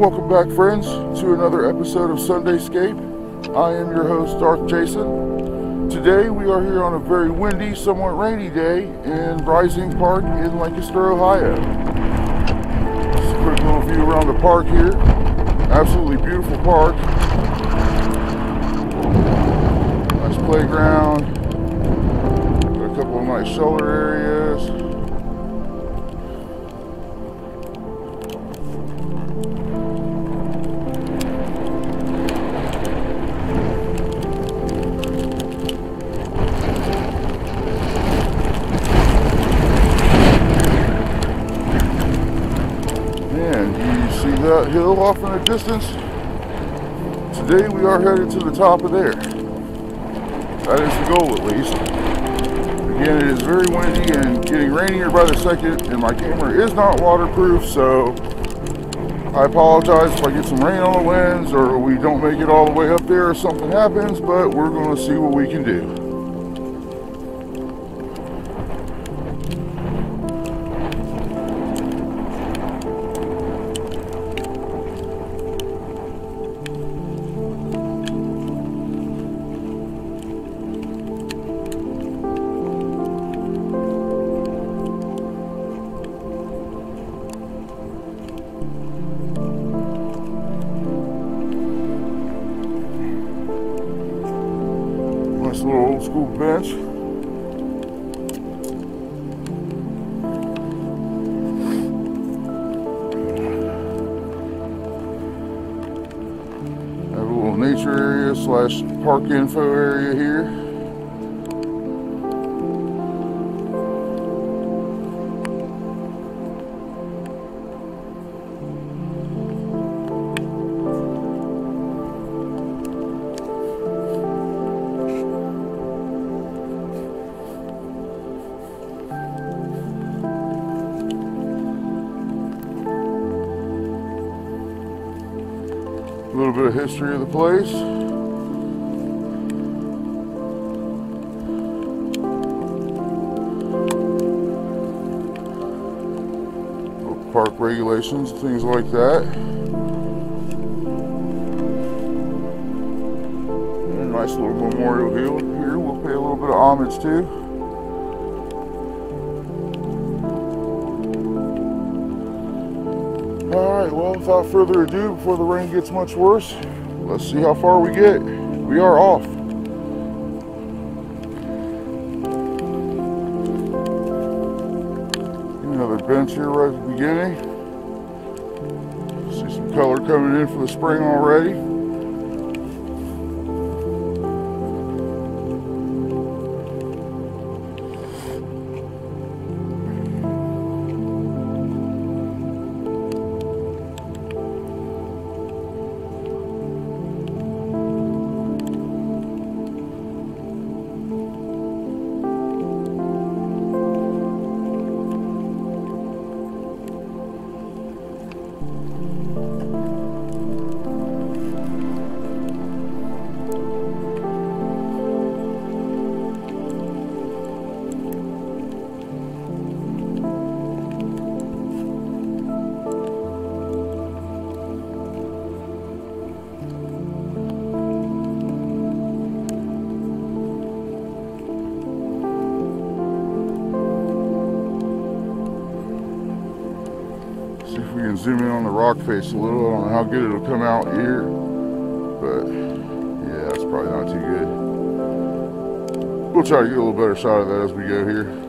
Welcome back, friends, to another episode of Sundayscape. I am your host, Darth Jason. Today we are here on a very windy, somewhat rainy day in Rising Park in Lancaster, Ohio. Just a quick little view around the park here. Absolutely beautiful park. Nice playground. Got a couple of nice shoulder areas. Hill off in the distance? Today we are headed to the top of there. That is the goal at least. Again, it is very windy and getting rainier by the second, and my camera is not waterproof, so I apologize if I get some rain on the winds or we don't make it all the way up there or something happens, but we're going to see what we can do. Nice little old school bench. Have a little nature area slash park info area here. Little bit of history of the place. Park regulations, things like that. And a nice little memorial here. We'll pay a little bit of homage to. Alright, well, without further ado, before the rain gets much worse, let's see how far we get. We are off. Another bench here right at the beginning. See some color coming in for the spring already. Zoom in on the rock face a little. I don't know how good it'll come out here, but yeah, it's probably not too good. We'll try to get a little better shot of that as we go here.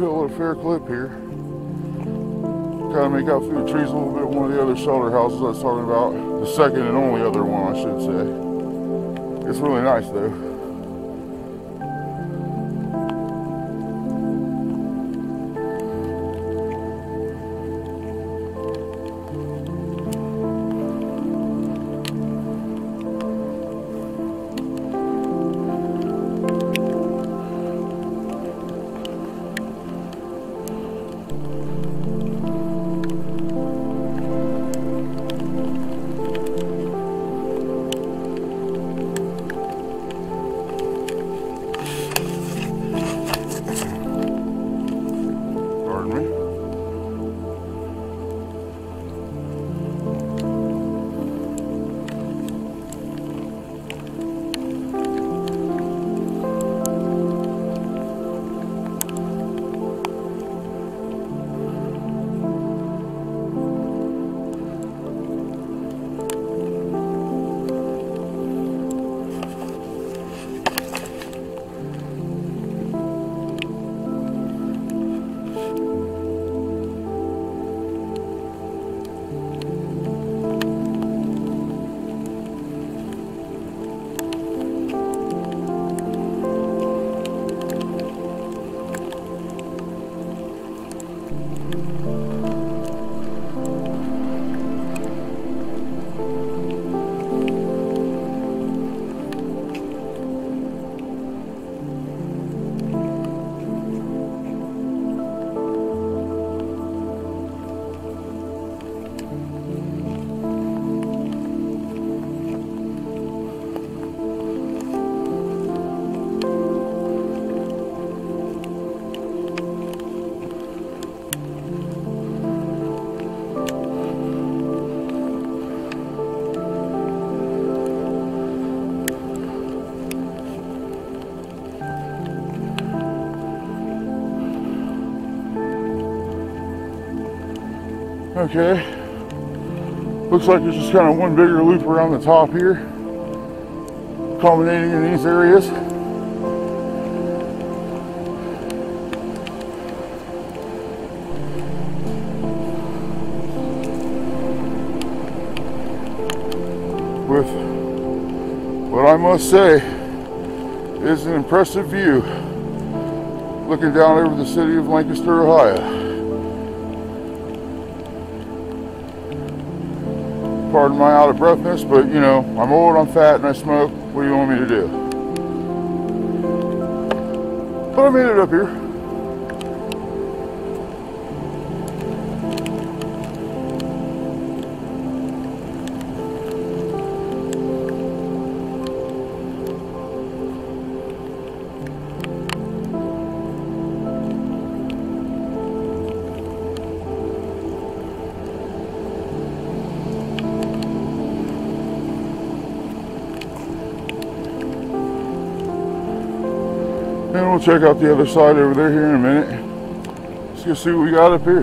Uphill a fair clip here. Kind of make out through the trees a little bit. One of the other shelter houses I was talking about. The second and only other one, I should say. It's really nice though. Okay. Looks like there's just kind of one bigger loop around the top here, culminating in these areas. With what I must say is an impressive view looking down over the city of Lancaster, Ohio. Pardon my out of breathness, but you know, I'm old, I'm fat, and I smoke. What do you want me to do? But I made it up here. And we'll check out the other side over there here in a minute. Let's go see what we got up here.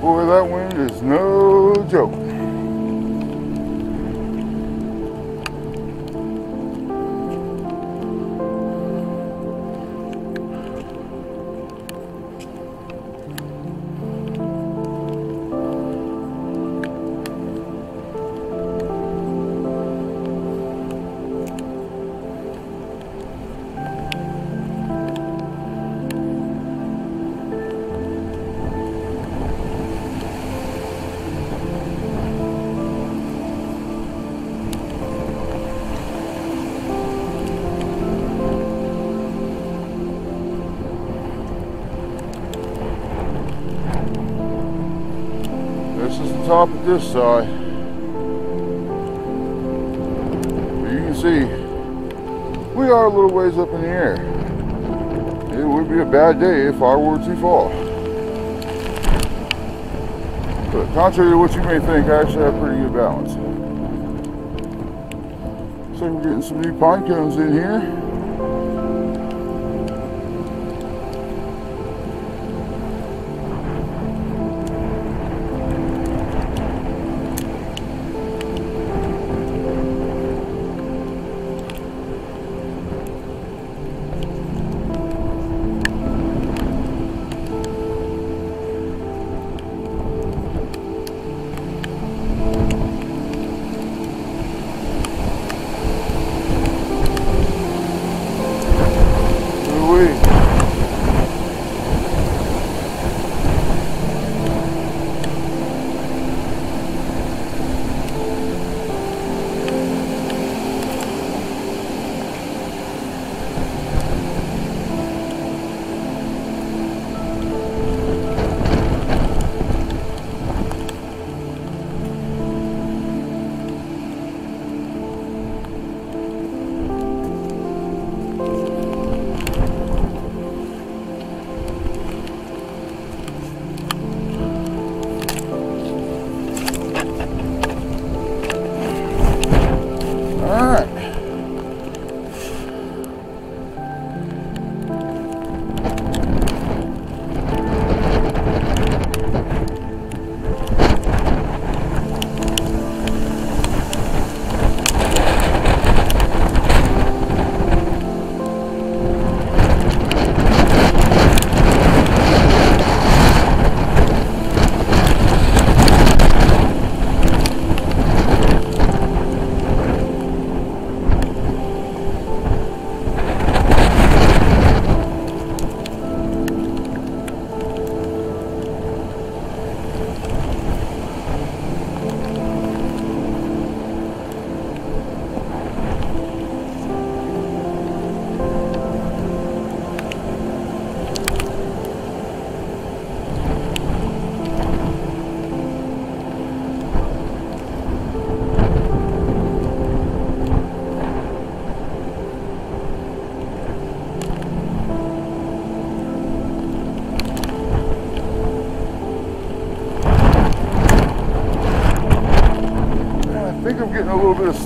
Boy, that wind is no joke. Top of this side. You can see we are a little ways up in the air. It would be a bad day if I were to fall. But contrary to what you may think, I actually have pretty good balance. So we're getting some new pine cones in here.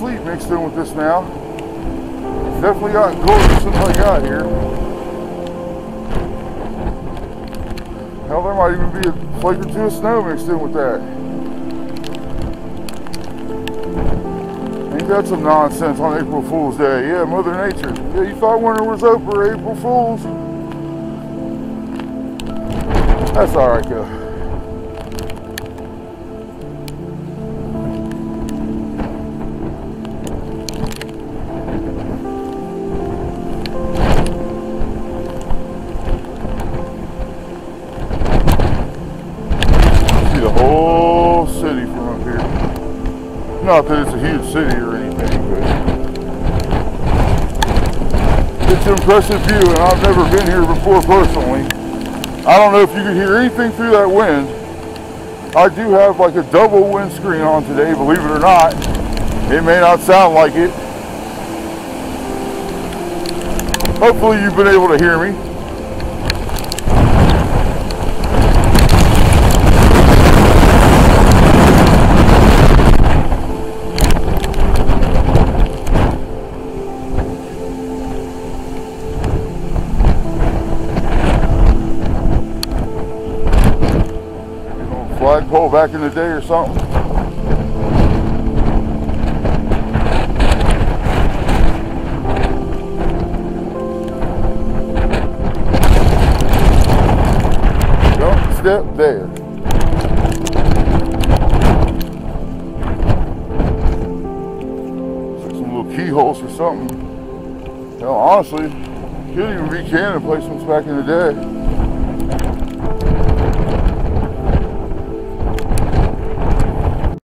Sleet mixed in with this now. Definitely gotten colder since I got here. Hell, there might even be a flake or two of snow mixed in with that. Ain't that some nonsense on April Fool's Day? Yeah, Mother Nature. Yeah, you thought winter was over, April Fools. That's alright, though. Not that it's a huge city or anything, but it's an impressive view, and I've never been here before personally. I don't know if you can hear anything through that wind. I do have like a double windscreen on today, believe it or not. It may not sound like it. Hopefully you've been able to hear me. Flagpole back in the day or something. Don't step there. Some little keyholes or something. Hell, honestly, could even be cannon placements back in the day.